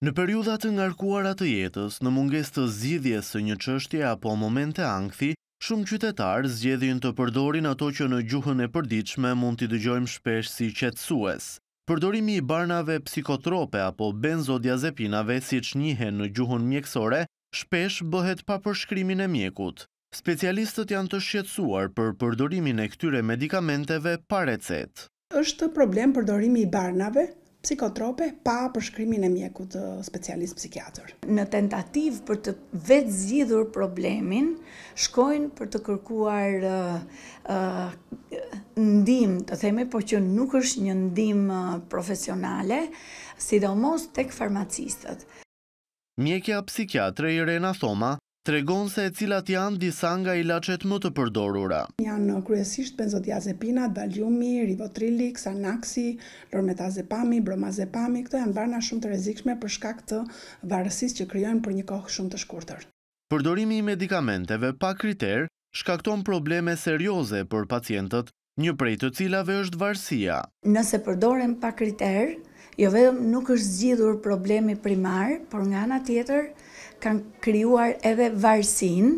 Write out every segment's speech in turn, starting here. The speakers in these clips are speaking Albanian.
Në periudha të ngarkuara të jetës, në mungesë të zgjidhjes së një çështjeje apo momente ankthi, shumë qytetarë zgjedhin të përdorin ato që në gjuhën e përditshme mund t'i dëgjojmë shpesh si qetësues. Përdorimi i barnave psikotrope apo benzodiazepinave siç njihen në gjuhën mjekësore, shpesh bëhet pa përshkrimin e mjekut. Specialistët janë të shqetësuar për përdorimin e këtyre medikamenteve pa recetë. Është problem përdorimi i barnave psikotrope pa përshkrimin e mjekut specialist psikiatër. Në tentativë për të vetëzgjidhur problemin, shkojnë për të kërkuar ndihmë, të themi, po që nuk është një ndihmë profesionale, sidomos tek farmacistët. Mjekja psikiatre Irena Thoma tregon se cilat janë disa nga ilaçet më të përdorura. Janë kryesisht benzodiazepinat, valiumi, rivotrili, ksanaksi, lormetazepami, bromazepami, këto janë barna shumë të rrezikshme për shkak të varësisë që krijojnë për një kohë shumë të shkurtër. Përdorimi i medikamenteve pa kriter shkakton probleme serioze për pacientët, një prej të cilave është varësia. Nëse përdoren pa kriterë, jo vetëm nuk është zgjidhur problemi primar, por nga ana tjetër kanë krijuar edhe varësinë,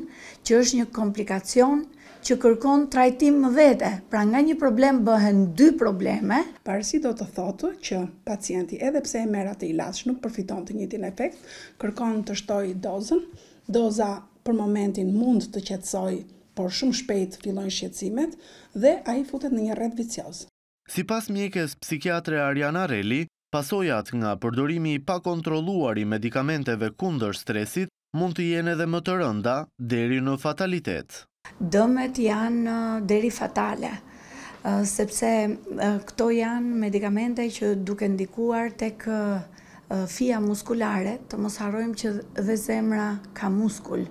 që është një komplikacion që kërkon trajtim më vete, pra nga një problem bëhen dy probleme. Varësi do të thotë që pacienti edhe pse e merr atë ilaç nuk përfiton të njëjtin efekt, kërkon të shtojë dozën, doza për momentin mund të qetësojë Por shumë shpejt fillojnë shqetësimet dhe ai futet në një rreth vicioz. Sipas mjekes psikiatre Ariana Reli, pasojat nga përdorimi i pakontrolluar i medikamenteve kundër stresit mund të jenë edhe më të rënda deri në fatalitet. Dëmet janë deri fatale, sepse këto janë medikamente që duke ndikuar tek fija muskulare, të mos harrojmë që dhe zemra ka muskul.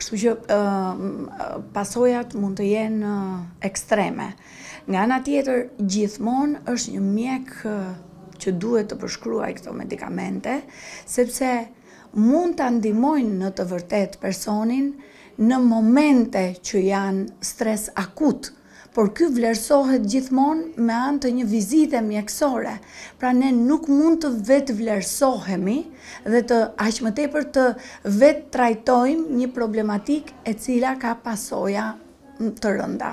Kështu që pasojat mund të jenë ekstreme. Nga ana tjetër, gjithmonë është një mjek që duhet të përshkruajë këto medikamente, sepse mund ta ndihmojnë në të vërtetë personin në momente që janë stres akut. por ky vlerësohet gjithmonë me anë të një vizite mjekësore, pra ne nuk mund të vetëvlerësohemi dhe të aq më tepër të vetëtrajtojmë një problematikë e cila ka pasoja të rënda.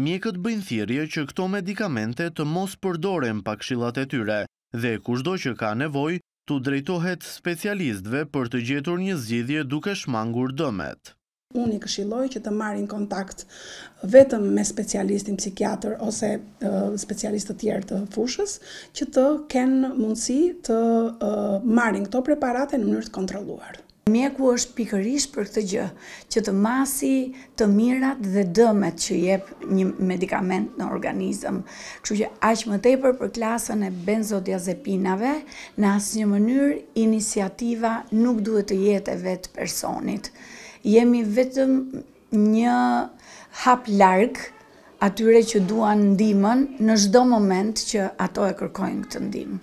Mjekët bëjnë thirrje që këto medikamente të mos përdoren pa këshillat e tyre dhe kushdo që ka nevojë t'u drejtohet specialistëve për të gjetur një zgjidhje duke shmangur dëmet. Unë i këshilloj që të marrin kontakt vetëm me specialistin psikiatër ose specialistë të tjerë të fushës që të kenë mundësi të marrin këto preparate në mënyrë të kontrolluar. Mjeku është pikërisht për këtë gjë, që të masi të mirat dhe dëmet që jep një medikament në organizëm. Kështu që aq më tepër për klasën e benzodiazepinave, në asnjë mënyrë iniciativa nuk duhet të jetë e vetë personit. Jemi vetëm një hap larg atyre që duan ndihmën në çdo moment që ato e kërkojnë këtë ndihmë.